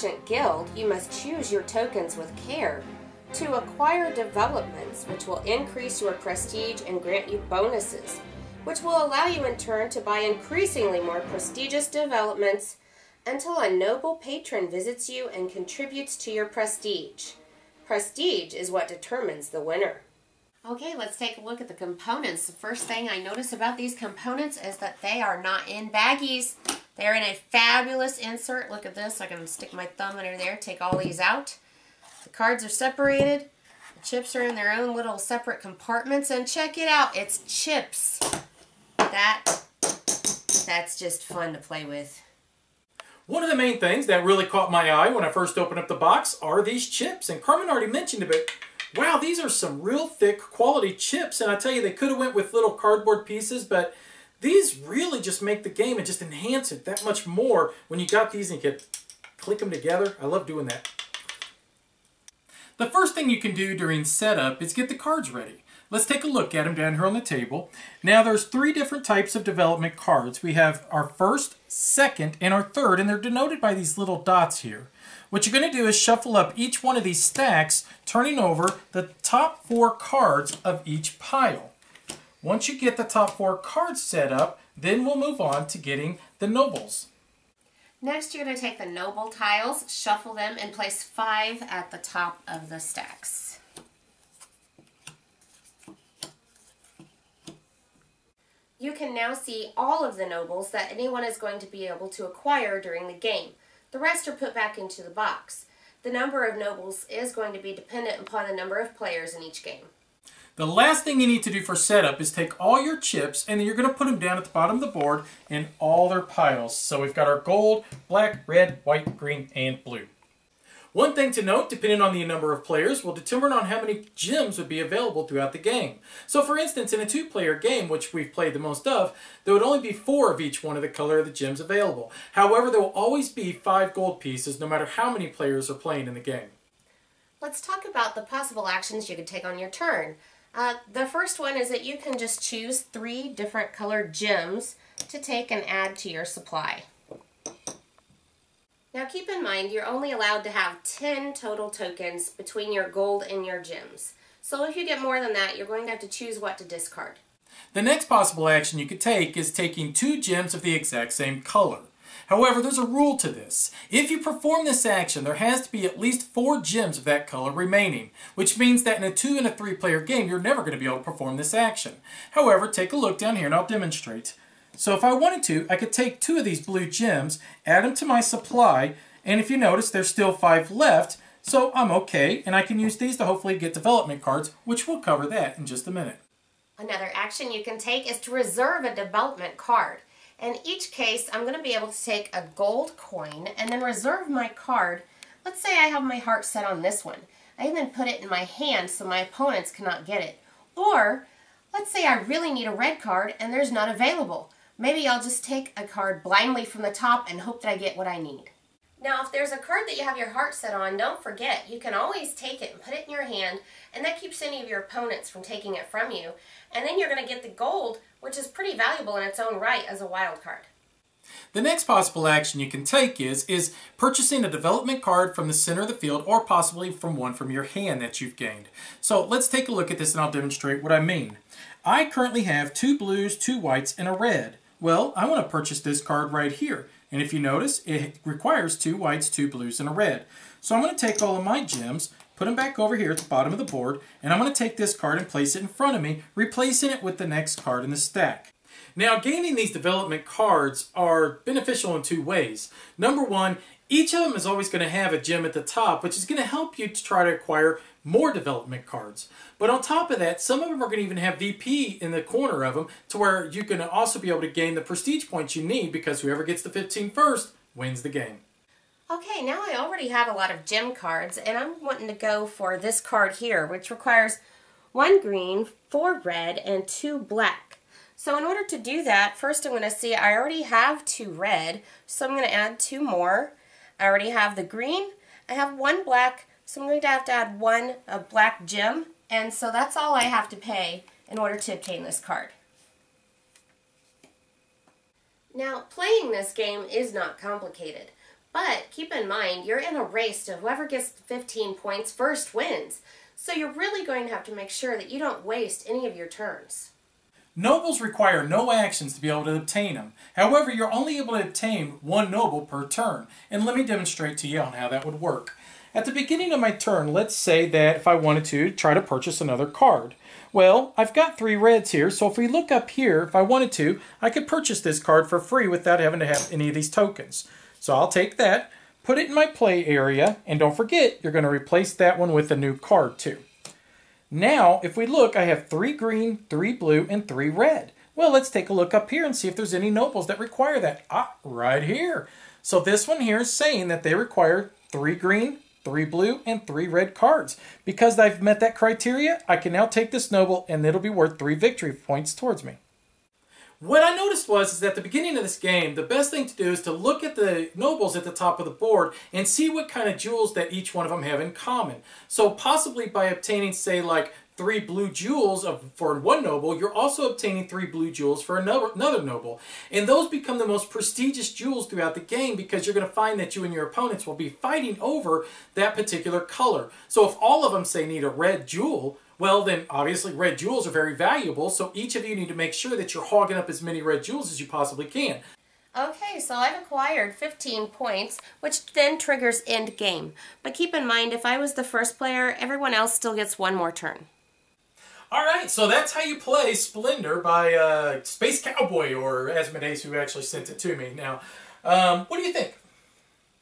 field, you must choose your tokens with care to acquire developments which will increase your prestige and grant you bonuses, which will allow you in turn to buy increasingly more prestigious developments until a noble patron visits you and contributes to your prestige. Prestige is what determines the winner. Okay, let's take a look at the components. The first thing I notice about these components is that they are not in baggies. They're in a fabulous insert. Look at this. I can stick my thumb under there, take all these out. The cards are separated. The chips are in their own little separate compartments. And check it out. It's chips. That, that's just fun to play with. One of the main things that really caught my eye when I first opened up the box are these chips. And Carmen already mentioned a bit, wow, these are some real thick quality chips. And I tell you, they could have went with little cardboard pieces, but these really just make the game and just enhance it that much more when you got these and you could click them together. I love doing that. The first thing you can do during setup is get the cards ready. Let's take a look at them down here on the table. Now there's three different types of development cards. We have our first, second, and our third, and they're denoted by these little dots here. What you're going to do is shuffle up each one of these stacks, turning over the top four cards of each pile. Once you get the top four cards set up, then we'll move on to getting the nobles. Next, you're going to take the noble tiles, shuffle them, and place five at the top of the stacks. You can now see all of the nobles that anyone is going to be able to acquire during the game. The rest are put back into the box. The number of nobles is going to be dependent upon the number of players in each game. The last thing you need to do for setup is take all your chips and then you're going to put them down at the bottom of the board in all their piles. So we've got our gold, black, red, white, green, and blue. One thing to note, depending on the number of players, will determine on how many gems would be available throughout the game. So for instance, in a two-player game, which we've played the most of, there would only be four of each one of the color of the gems available. However, there will always be five gold pieces no matter how many players are playing in the game. Let's talk about the possible actions you could take on your turn. Uh, the first one is that you can just choose three different colored gems to take and add to your supply. Now keep in mind you're only allowed to have 10 total tokens between your gold and your gems. So if you get more than that, you're going to have to choose what to discard. The next possible action you could take is taking two gems of the exact same color. However, there's a rule to this. If you perform this action, there has to be at least four gems of that color remaining, which means that in a two and a three player game, you're never going to be able to perform this action. However, take a look down here and I'll demonstrate. So if I wanted to, I could take two of these blue gems, add them to my supply, and if you notice, there's still five left, so I'm okay, and I can use these to hopefully get development cards, which we'll cover that in just a minute. Another action you can take is to reserve a development card. In each case, I'm going to be able to take a gold coin and then reserve my card. Let's say I have my heart set on this one. I even put it in my hand so my opponents cannot get it. Or, let's say I really need a red card and there's none available. Maybe I'll just take a card blindly from the top and hope that I get what I need. Now, if there's a card that you have your heart set on, don't forget, you can always take it and put it in your hand, and that keeps any of your opponents from taking it from you. And then you're going to get the gold, which is pretty valuable in its own right as a wild card. The next possible action you can take is, is purchasing a development card from the center of the field or possibly from one from your hand that you've gained. So let's take a look at this and I'll demonstrate what I mean. I currently have two blues, two whites, and a red. Well, I want to purchase this card right here. And if you notice, it requires two whites, two blues, and a red. So I'm going to take all of my gems, put them back over here at the bottom of the board, and I'm going to take this card and place it in front of me, replacing it with the next card in the stack. Now, gaining these development cards are beneficial in two ways. Number one, each of them is always going to have a gem at the top, which is going to help you to try to acquire more development cards. But on top of that, some of them are going to even have VP in the corner of them to where you can also be able to gain the prestige points you need because whoever gets the 15 first wins the game. Okay, now I already have a lot of gem cards and I'm wanting to go for this card here which requires one green, four red, and two black. So in order to do that, first I'm going to see I already have two red, so I'm going to add two more. I already have the green, I have one black, so I'm going to have to add one a black gem, and so that's all I have to pay in order to obtain this card. Now, playing this game is not complicated. But keep in mind, you're in a race to whoever gets 15 points first wins. So you're really going to have to make sure that you don't waste any of your turns. Nobles require no actions to be able to obtain them. However, you're only able to obtain one noble per turn. And let me demonstrate to you on how that would work. At the beginning of my turn, let's say that if I wanted to try to purchase another card. Well, I've got three reds here, so if we look up here, if I wanted to, I could purchase this card for free without having to have any of these tokens. So I'll take that, put it in my play area, and don't forget, you're going to replace that one with a new card too. Now, if we look, I have three green, three blue, and three red. Well, let's take a look up here and see if there's any nobles that require that. Ah, right here. So this one here is saying that they require three green, three blue, and three red cards. Because I've met that criteria, I can now take this noble and it'll be worth three victory points towards me. What I noticed was is at the beginning of this game, the best thing to do is to look at the nobles at the top of the board and see what kind of jewels that each one of them have in common. So possibly by obtaining, say, like three blue jewels of, for one noble, you're also obtaining three blue jewels for another, another noble. And those become the most prestigious jewels throughout the game because you're going to find that you and your opponents will be fighting over that particular color. So if all of them, say, need a red jewel, well, then obviously red jewels are very valuable, so each of you need to make sure that you're hogging up as many red jewels as you possibly can. Okay, so I've acquired 15 points, which then triggers end game. But keep in mind, if I was the first player, everyone else still gets one more turn. All right, so that's how you play Splendor by uh, Space Cowboy, or Asmodeus, who actually sent it to me. Now, um, what do you think?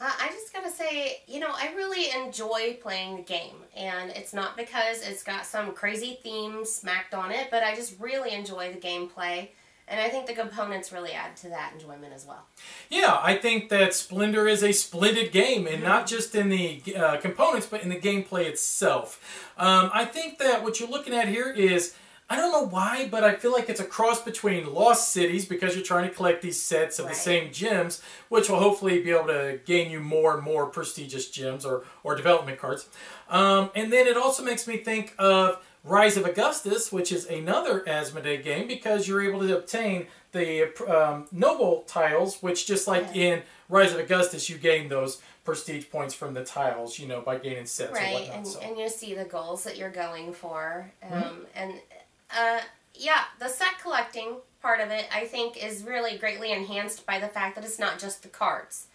Uh, I just gotta say, you know, I really enjoy playing the game, and it's not because it's got some crazy theme smacked on it, but I just really enjoy the gameplay, and I think the components really add to that enjoyment as well. Yeah, I think that Splendor is a splendid game, and not just in the uh, components, but in the gameplay itself. Um, I think that what you're looking at here is I don't know why, but I feel like it's a cross between Lost Cities because you're trying to collect these sets of right. the same gems, which will hopefully be able to gain you more and more prestigious gems or, or development cards. Um, and then it also makes me think of Rise of Augustus, which is another Asmodee game because you're able to obtain the um, noble tiles, which just like yeah. in Rise of Augustus, you gain those prestige points from the tiles, you know, by gaining sets right, whatnot, and, so. and you see the goals that you're going for. Um, mm -hmm. And uh, yeah, the set collecting part of it, I think, is really greatly enhanced by the fact that it's not just the cards.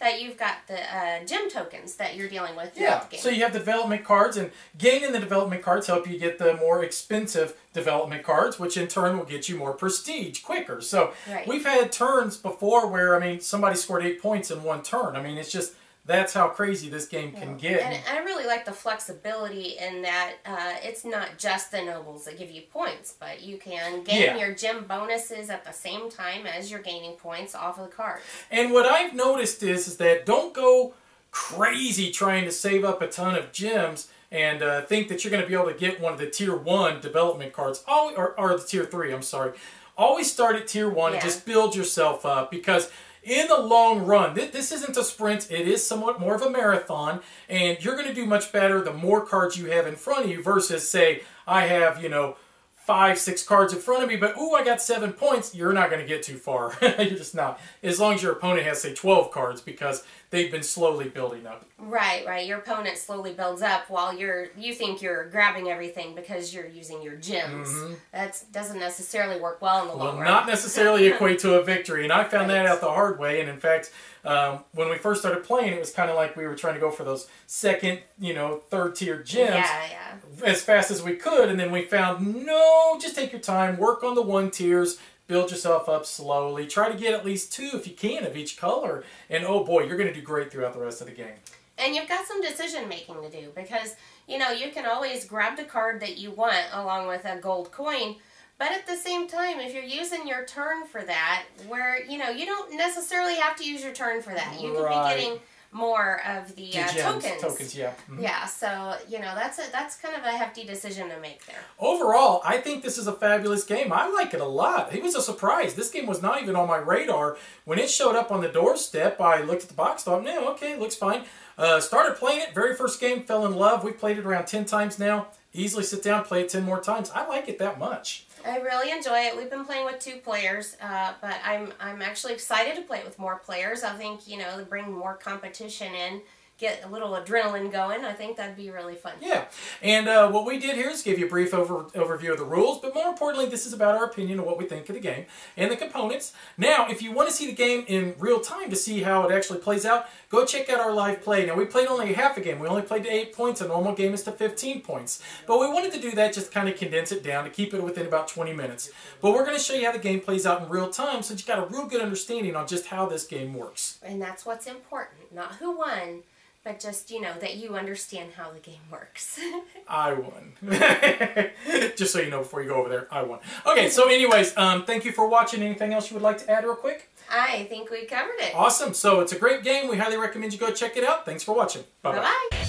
That you've got the uh, gem tokens that you're dealing with yeah, So you have development cards, and gaining the development cards help you get the more expensive development cards, which in turn will get you more prestige quicker. So right. we've had turns before where, I mean, somebody scored eight points in one turn. I mean, it's just that's how crazy this game can yeah. get. And I really like the flexibility in that uh, it's not just the nobles that give you points, but you can gain yeah. your gem bonuses at the same time as you're gaining points off of the cards. And what I've noticed is, is that don't go crazy trying to save up a ton of gems and uh, think that you're going to be able to get one of the tier 1 development cards, oh, or, or the tier 3, I'm sorry. Always start at tier 1 yeah. and just build yourself up because in the long run, this isn't a sprint, it is somewhat more of a marathon, and you're going to do much better the more cards you have in front of you versus, say, I have, you know, five, six cards in front of me, but ooh, I got seven points, you're not going to get too far. you're just not. As long as your opponent has, say, 12 cards, because they've been slowly building up. Right, right. Your opponent slowly builds up while you're you think you're grabbing everything because you're using your gems. Mm -hmm. That doesn't necessarily work well in the long run. Not necessarily equate to a victory, and I found right. that out the hard way. And in fact, um, when we first started playing, it was kind of like we were trying to go for those second, you know, third tier gems yeah, yeah. as fast as we could, and then we found no, just take your time, work on the one tiers build yourself up slowly. Try to get at least two if you can of each color. And oh boy, you're going to do great throughout the rest of the game. And you've got some decision making to do because, you know, you can always grab the card that you want along with a gold coin. But at the same time, if you're using your turn for that, where, you know, you don't necessarily have to use your turn for that. You could right. be getting more of the, uh, tokens. Tokens, yeah. Mm -hmm. Yeah, so you know that's a that's kind of a hefty decision to make there. Overall, I think this is a fabulous game. I like it a lot. It was a surprise. This game was not even on my radar when it showed up on the doorstep. I looked at the box, thought, no, okay, looks fine. Uh, started playing it. Very first game, fell in love. We've played it around ten times now. Easily sit down, play it ten more times. I like it that much. I really enjoy it. We've been playing with two players, uh, but I'm I'm actually excited to play it with more players. I think you know bring more competition in get a little adrenaline going. I think that'd be really fun. Yeah, and uh, what we did here is give you a brief over, overview of the rules, but more importantly, this is about our opinion of what we think of the game and the components. Now, if you want to see the game in real time to see how it actually plays out, go check out our live play. Now, we played only half a game. We only played to 8 points. A normal game is to 15 points. But we wanted to do that just kind of condense it down to keep it within about 20 minutes. But we're going to show you how the game plays out in real time so you got a real good understanding on just how this game works. And that's what's important, not who won, but just, you know, that you understand how the game works. I won. just so you know before you go over there, I won. Okay, so anyways, um, thank you for watching. Anything else you would like to add real quick? I think we covered it. Awesome. So it's a great game. We highly recommend you go check it out. Thanks for watching. Bye-bye.